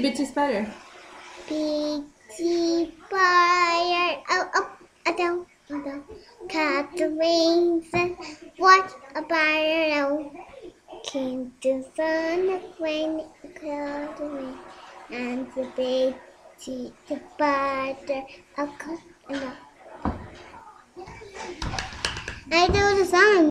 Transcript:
Bitchy spider. Bitchy spider. Oh, oh, I don't, I don't Cut the wings and watch a spider Oh, Came the sun when it cloud away. And the bitchy, the spider, oh cut. I know the song.